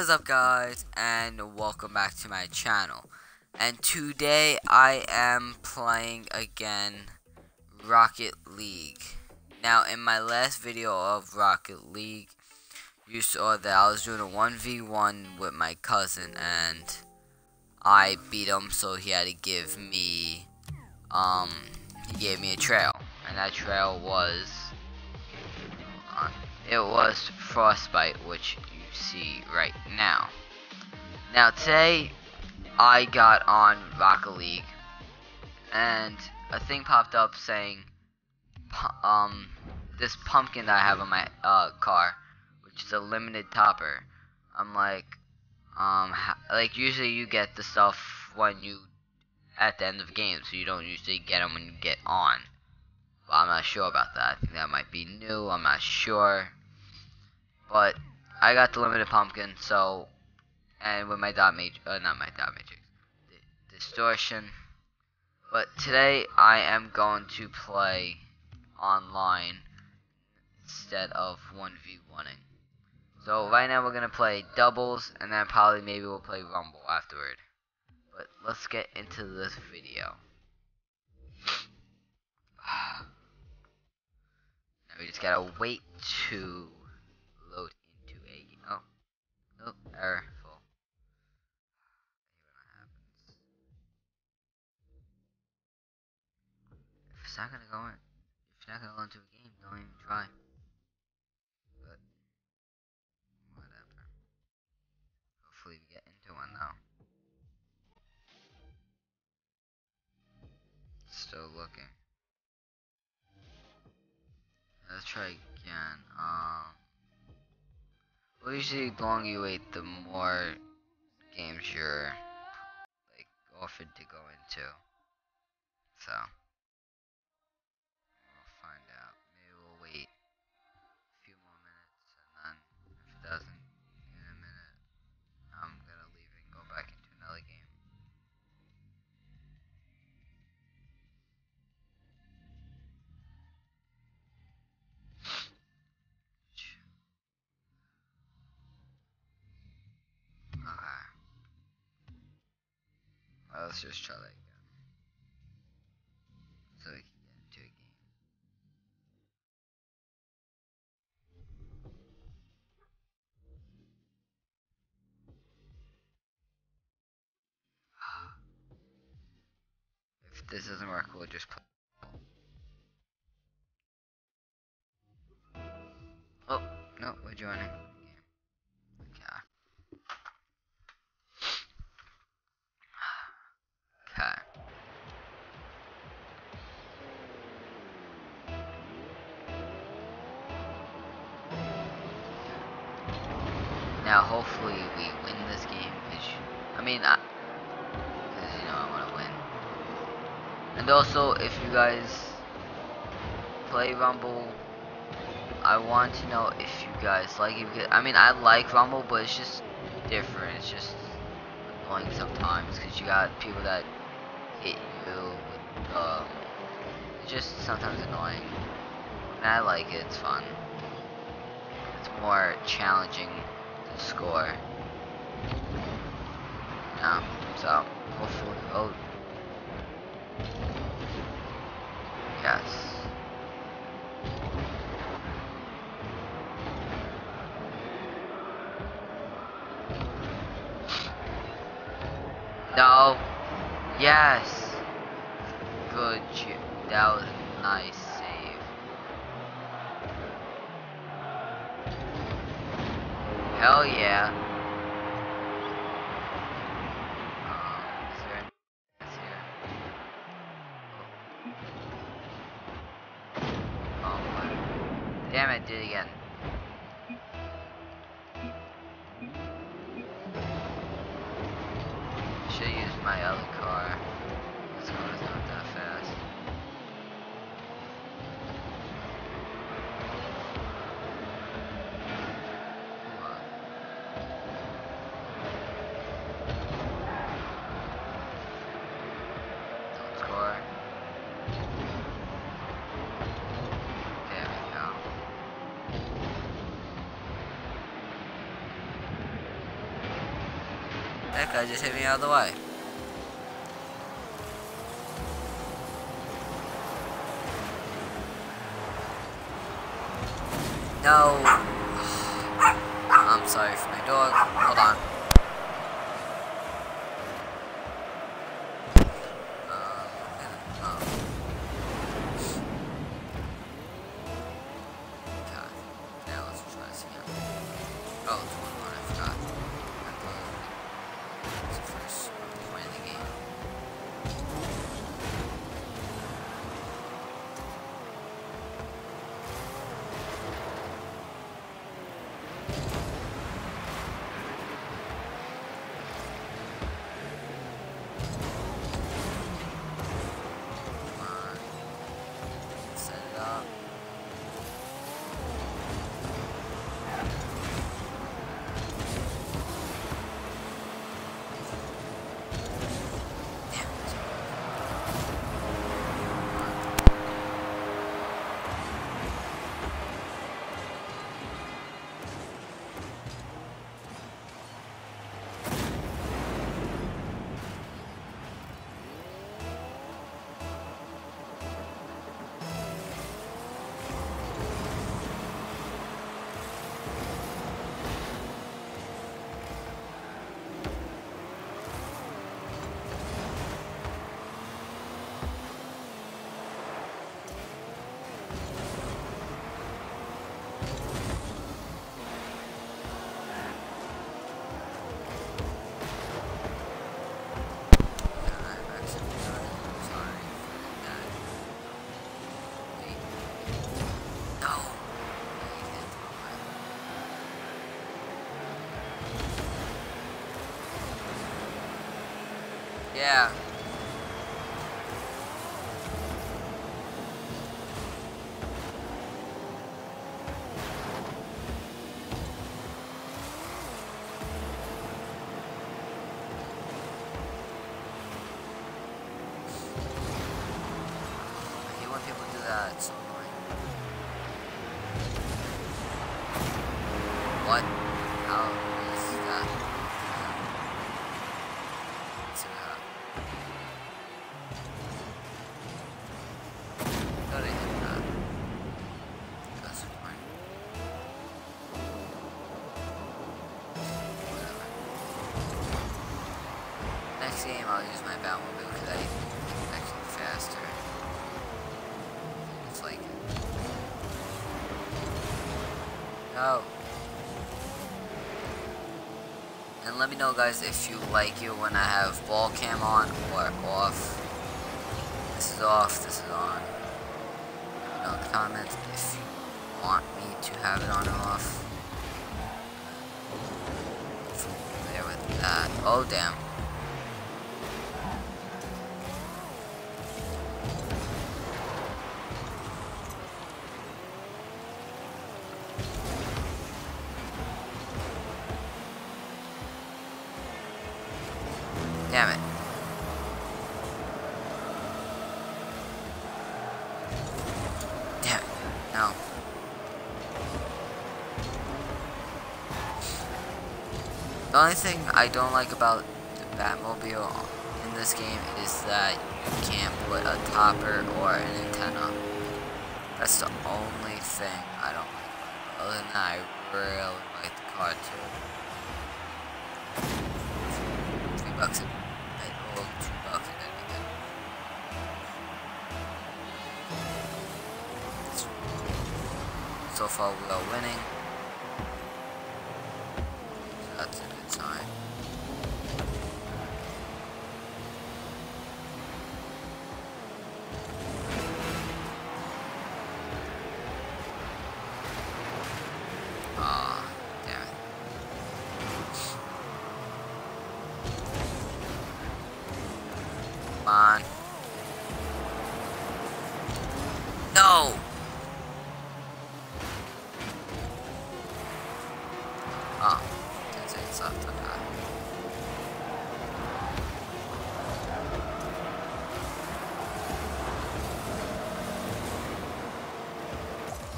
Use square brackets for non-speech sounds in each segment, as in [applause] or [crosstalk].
What is up guys and welcome back to my channel. And today I am playing again Rocket League. Now in my last video of Rocket League you saw that I was doing a 1v1 with my cousin and I beat him so he had to give me um he gave me a trail. And that trail was it was frostbite which see right now. Now today I got on Rocket League and a thing popped up saying um this pumpkin that I have on my uh, car which is a limited topper. I'm like um like usually you get the stuff when you at the end of the game so you don't usually get them when you get on. Well, I'm not sure about that. I think that might be new. I'm not sure. But I got the limited pumpkin, so and with my dot matrix, uh, not my dot matrix, distortion. But today I am going to play online instead of 1v1ing. So right now we're gonna play doubles, and then probably maybe we'll play rumble afterward. But let's get into this video. [sighs] now we just gotta wait to Oh, error. Full. If it's not gonna go in, if you're not gonna go into a game, don't even try. Usually the longer you wait, the more games you're like offered to go into. So let's just try that again. So we can get into a game. [gasps] if this doesn't work, we'll just play. Oh, no, we're joining. And also, if you guys play Rumble, I want to know if you guys like it. Because, I mean, I like Rumble, but it's just different. It's just annoying sometimes because you got people that hit you with, um, it's just sometimes annoying. And I like it. It's fun. It's more challenging to score. Um, so, hopefully, oh, yes. No. Yes. Good. That was a nice. Save. Hell yeah. Um, oh, Damn it, did it again. That guy just hit me out of the way. No. [sighs] I'm sorry for my dog. Hold on. Next game, I'll use my Batmobile because I it's actually faster. It's like no. And let me know, guys, if you like it when I have ball cam on or off. This is off. This is on. Let me know in the comments if you want me to have it on or off. There with that. Oh. Damn The only thing I don't like about Batmobile in this game is that you can't put a topper or an antenna. That's the only thing I don't like. Other than that, I really like the car too. Three bucks a bit, oh, two bucks a bit, again. So far, we are winning.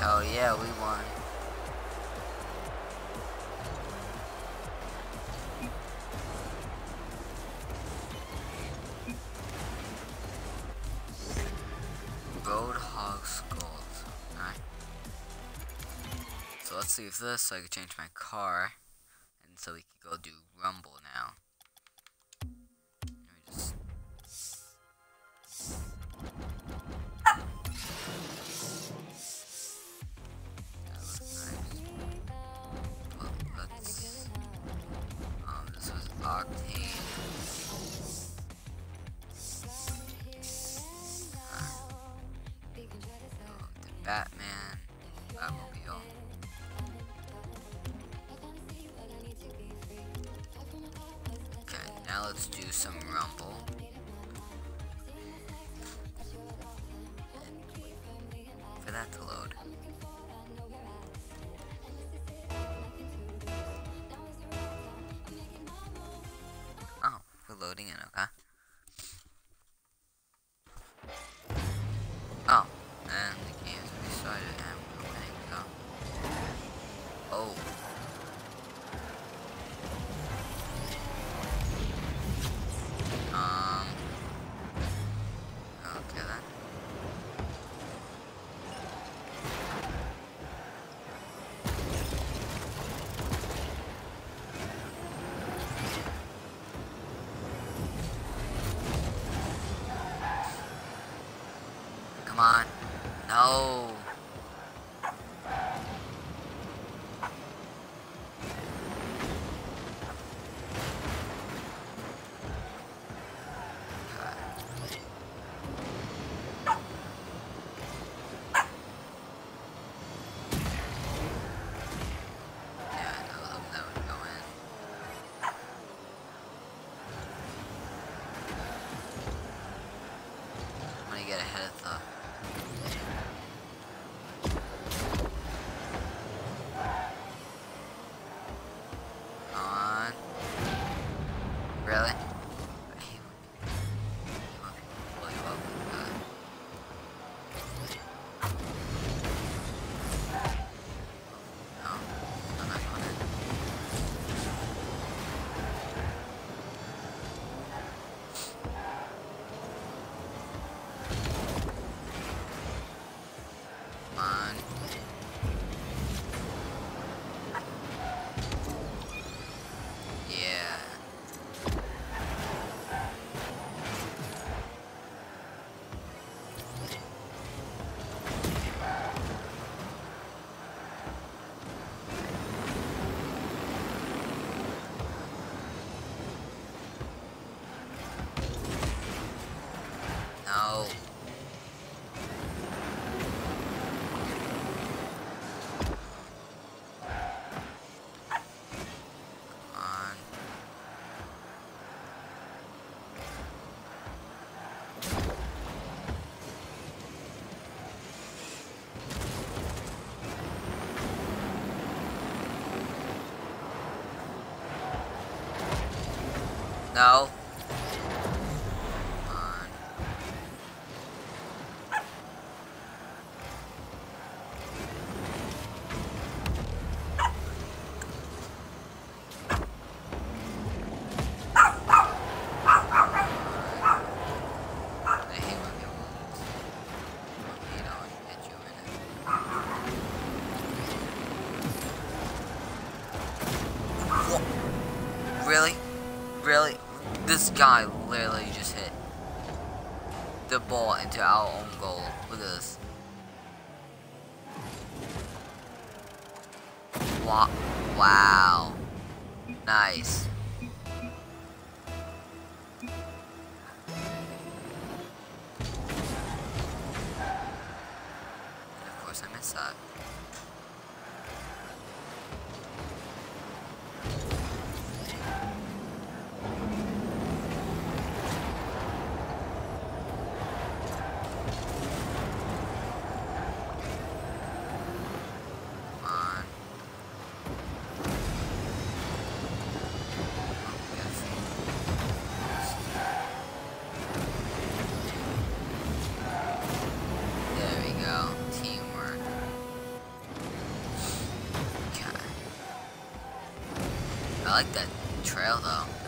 Hell yeah, we won. so let's leave this so I can change my car and so we can go do Rumble now. octane. loading in, okay? on. No. Now guy literally just hit the ball into our own goal. Look at this. Wow. wow. Nice. And of course I missed that. I like that trail though.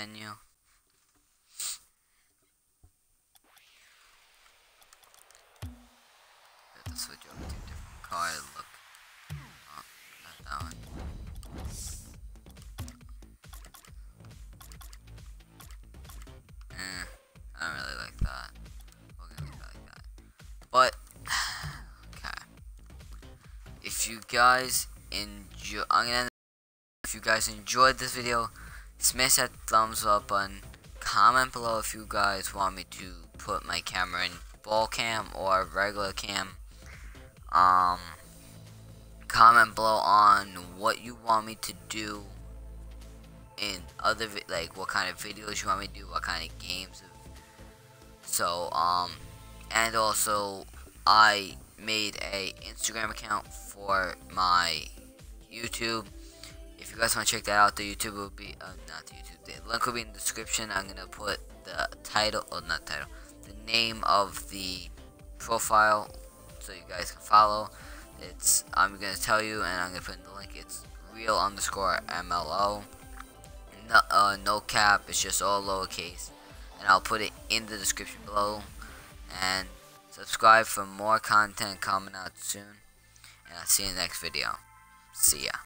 Menu. To switch to a different card. Look. Oh, not that one. Eh, I don't really like that. We're gonna leave it like that. But, [sighs] okay. If you guys enjoy, I'm gonna. If you guys enjoyed this video, smash that thumbs up button. Comment below if you guys want me to put my camera in ball cam or regular cam. Um, comment below on what you want me to do in other like what kind of videos you want me to do, what kind of games. So um, and also I made a Instagram account for my YouTube. If you guys want to check that out, the YouTube will be uh, not the YouTube. The link will be in the description. I'm gonna put the title, or not title, the name of the profile, so you guys can follow. It's I'm gonna tell you, and I'm gonna put in the link. It's real underscore MLO no, uh, no cap, it's just all lowercase. And I'll put it in the description below. And subscribe for more content coming out soon. And I'll see you in the next video. See ya.